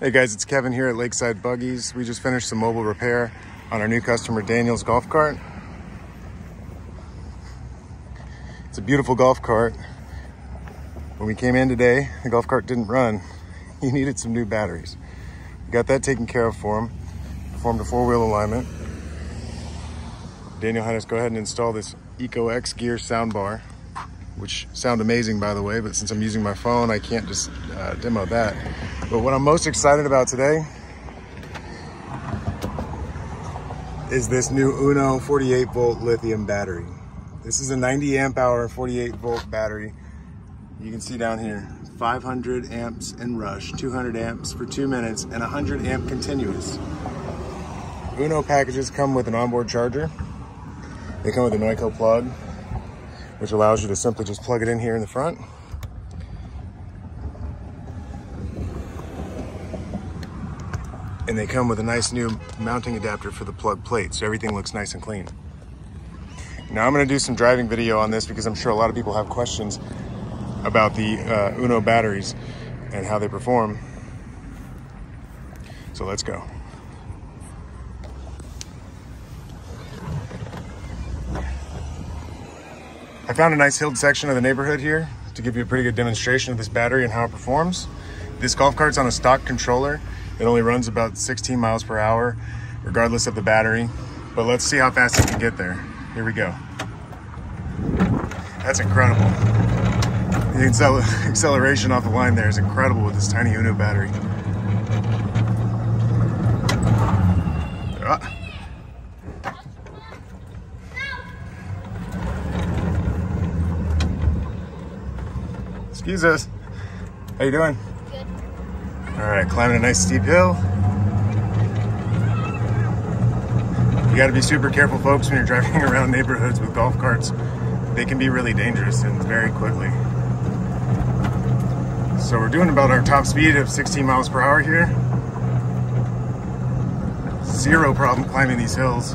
Hey guys, it's Kevin here at Lakeside Buggies. We just finished some mobile repair on our new customer Daniel's golf cart. It's a beautiful golf cart. When we came in today, the golf cart didn't run. He needed some new batteries. We got that taken care of for him. Performed a four-wheel alignment. Daniel had us go ahead and install this Eco X Gear soundbar, which sound amazing by the way, but since I'm using my phone, I can't just uh, demo that. But what I'm most excited about today is this new Uno 48 volt lithium battery. This is a 90 amp hour 48 volt battery. You can see down here, 500 amps in rush, 200 amps for two minutes, and 100 amp continuous. Uno packages come with an onboard charger. They come with a Noiko plug, which allows you to simply just plug it in here in the front. And they come with a nice new mounting adapter for the plug plate, so everything looks nice and clean. Now I'm gonna do some driving video on this because I'm sure a lot of people have questions about the uh, Uno batteries and how they perform. So let's go. I found a nice hilled section of the neighborhood here to give you a pretty good demonstration of this battery and how it performs. This golf cart's on a stock controller. It only runs about 16 miles per hour, regardless of the battery. But let's see how fast it can get there. Here we go. That's incredible. The acceleration off the line there is incredible with this tiny Uno battery. Ah. Excuse us. How you doing? Good. All right, climbing a nice steep hill. You got to be super careful, folks, when you're driving around neighborhoods with golf carts. They can be really dangerous and very quickly. So we're doing about our top speed of 16 miles per hour here. Zero problem climbing these hills.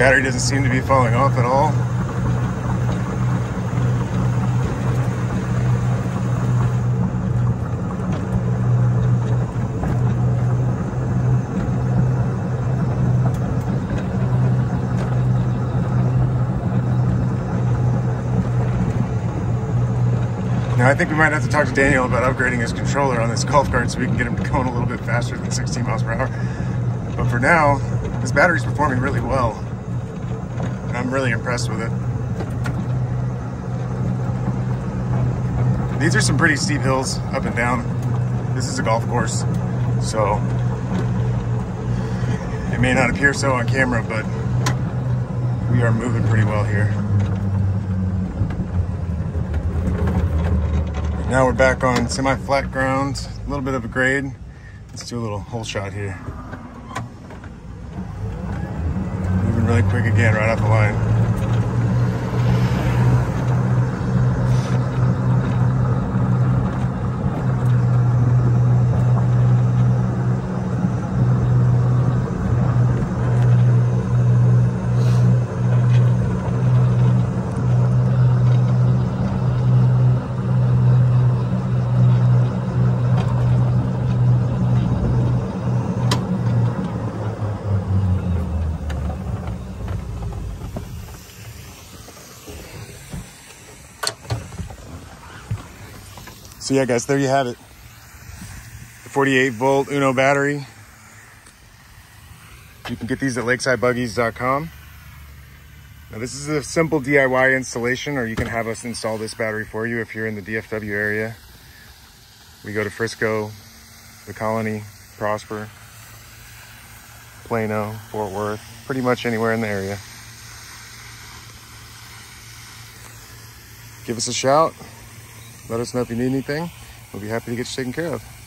Battery doesn't seem to be falling off at all. Now I think we might have to talk to Daniel about upgrading his controller on this golf cart so we can get him going a little bit faster than 16 miles per hour. But for now, this battery's performing really well. I'm really impressed with it. These are some pretty steep hills up and down. This is a golf course, so it may not appear so on camera, but we are moving pretty well here. Now we're back on semi-flat ground, a little bit of a grade. Let's do a little hole shot here. Moving really quick again, right off the line. So yeah, guys, there you have it. The 48 volt Uno battery. You can get these at lakesidebuggies.com. Now this is a simple DIY installation or you can have us install this battery for you if you're in the DFW area. We go to Frisco, the Colony, Prosper, Plano, Fort Worth, pretty much anywhere in the area. Give us a shout. Let us know if you need anything. We'll be happy to get you taken care of.